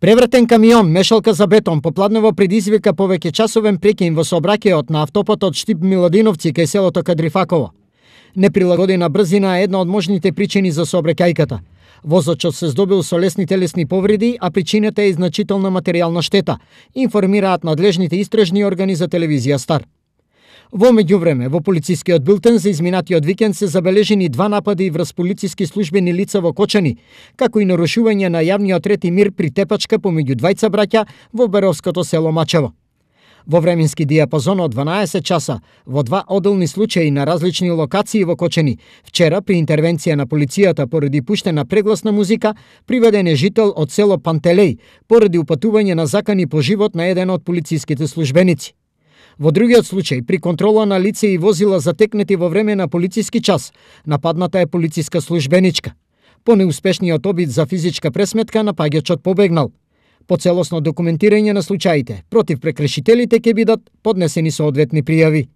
Превртен камион, мешалка за бетон, попладнево предизвика повеќе часовен прекин во сообраќајот на автопатот Штип Миладиновци кај селото Кадрифаково. Неприлагодена брзина е една од можните причини за сообраќајката. Возачот се здобил со лесни телесни повреди, а причината е значителна материјална штета, информираат надлежните истражни органи за телевизија Стар. Во меѓувреме, во полицискиот билтен за изминатиот викенд се забележени два напади врз полициски службени лица во Кочани, како и нарушување на јавниот ред и мир при тепачка помеѓу двајца браќа во Беровското село Мачево. Во временски диапазон од 12 часа, во два одолни случаи на различни локации во Кочани, вчера при интервенција на полицијата поради пуштена прегласна музика, приведен е жител од село Пантелеј, поради упатување на закани по живот на еден од полициските службеници. Во другиот случај, при контрола на лице и возила затекнети во време на полициски час, нападната е полициска службеничка. По неуспешниот обид за физичка пресметка, напаѓачот побегнал. По целосно документирање на случаите, против прекрешителите ќе бидат поднесени соодветни пријави.